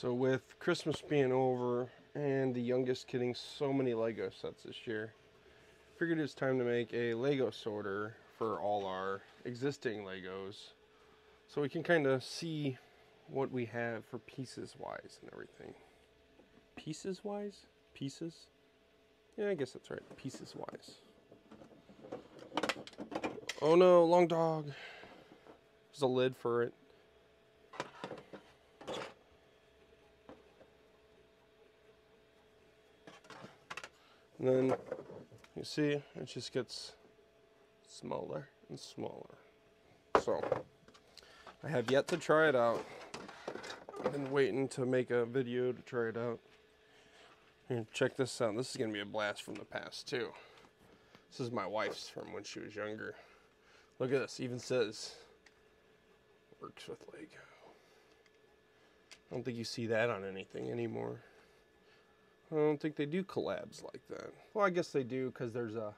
So with Christmas being over and the youngest getting so many Lego sets this year, figured it was time to make a Lego sorter for all our existing Legos so we can kind of see what we have for pieces wise and everything. Pieces wise? Pieces? Yeah, I guess that's right. Pieces wise. Oh no, long dog. There's a lid for it. And then you see it just gets smaller and smaller. So I have yet to try it out. I've been waiting to make a video to try it out. Here, check this out. This is gonna be a blast from the past too. This is my wife's from when she was younger. Look at this, even says works with Lego. I don't think you see that on anything anymore. I don't think they do collabs like that. Well, I guess they do because there's a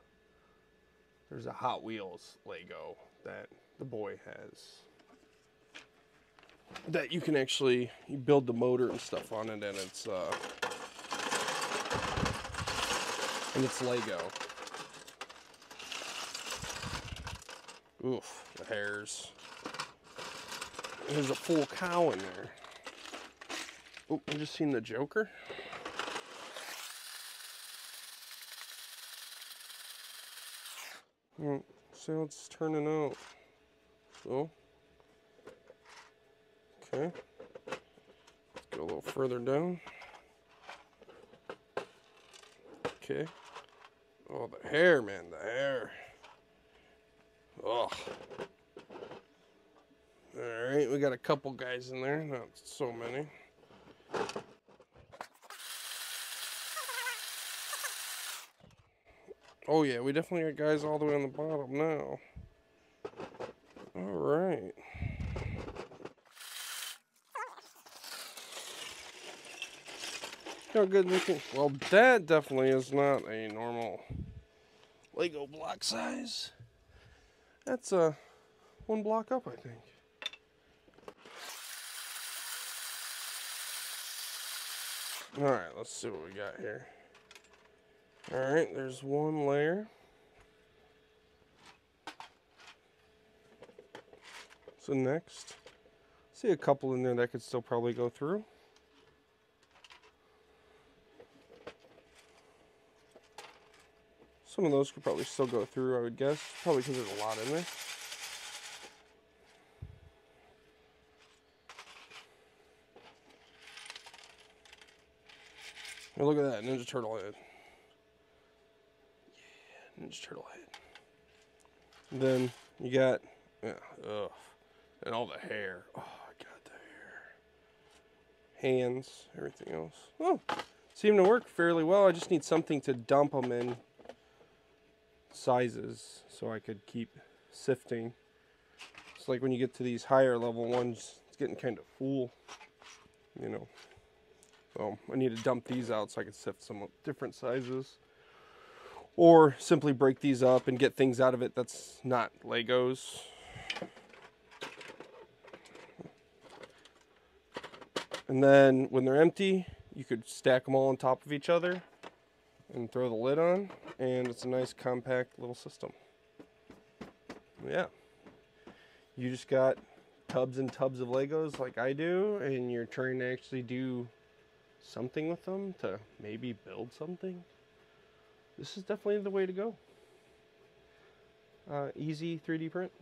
there's a Hot Wheels Lego that the boy has that you can actually you build the motor and stuff on it, and it's uh, and it's Lego. Oof, the hairs. There's a full cow in there. Oh, I just seen the Joker. Well, see how it's turning out. So, okay. Let's go a little further down. Okay. Oh, the hair, man, the hair. Oh. All right, we got a couple guys in there, not so many. Oh yeah, we definitely got guys all the way on the bottom now. All right. How good looking. Well, that definitely is not a normal Lego block size. That's uh, one block up, I think. All right, let's see what we got here. All right, there's one layer. So next, see a couple in there that could still probably go through. Some of those could probably still go through, I would guess. Probably because there's a lot in there. Look at that Ninja Turtle head. Ninja Turtle head. And then you got, yeah, ugh, and all the hair. Oh, I got the hair. Hands, everything else. Oh, seem to work fairly well. I just need something to dump them in sizes so I could keep sifting. It's like when you get to these higher level ones, it's getting kind of full, you know. So I need to dump these out so I can sift some different sizes. Or simply break these up and get things out of it that's not Legos. And then when they're empty, you could stack them all on top of each other and throw the lid on and it's a nice compact little system. Yeah. You just got tubs and tubs of Legos like I do and you're trying to actually do something with them to maybe build something. This is definitely the way to go. Uh, easy 3D print.